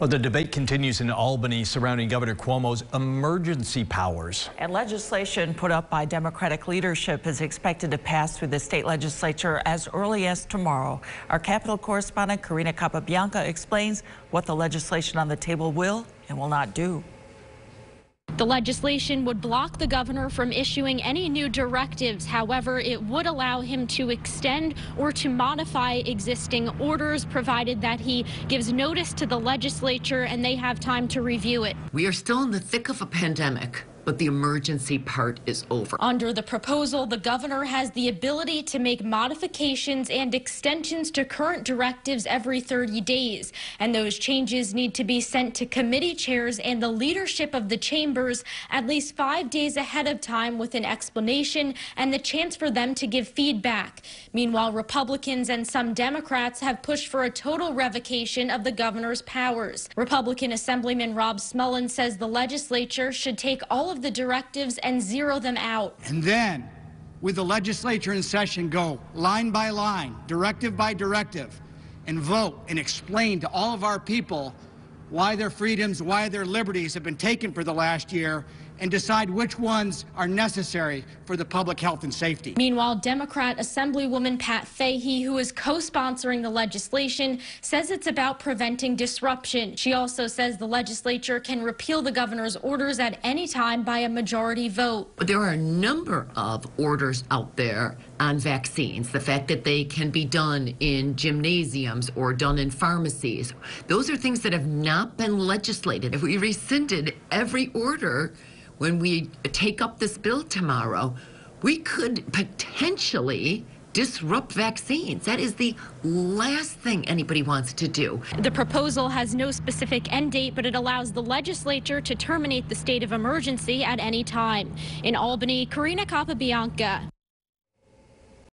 Well, the debate continues in Albany surrounding Governor Cuomo's emergency powers. And legislation put up by Democratic leadership is expected to pass through the state legislature as early as tomorrow. Our Capitol correspondent Karina Capabianca explains what the legislation on the table will and will not do. The legislation would block the governor from issuing any new directives. However, it would allow him to extend or to modify existing orders, provided that he gives notice to the legislature and they have time to review it. We are still in the thick of a pandemic but the emergency part is over. Under the proposal, the governor has the ability to make modifications and extensions to current directives every 30 days, and those changes need to be sent to committee chairs and the leadership of the chambers at least five days ahead of time with an explanation and the chance for them to give feedback. Meanwhile, Republicans and some Democrats have pushed for a total revocation of the governor's powers. Republican Assemblyman Rob Smullen says the legislature should take all of the directives and zero them out. And then, with the legislature in session, go line by line, directive by directive, and vote and explain to all of our people why their freedoms, why their liberties have been taken for the last year, and decide which ones are necessary for the public health and safety. Meanwhile, Democrat Assemblywoman Pat Fahy, who is co-sponsoring the legislation, says it's about preventing disruption. She also says the legislature can repeal the governor's orders at any time by a majority vote. There are a number of orders out there on vaccines. The fact that they can be done in gymnasiums or done in pharmacies. Those are things that have not been legislated. If we rescinded every order, when we take up this bill tomorrow, we could potentially disrupt vaccines. That is the last thing anybody wants to do. The proposal has no specific end date, but it allows the legislature to terminate the state of emergency at any time. In Albany, Karina Capabianca.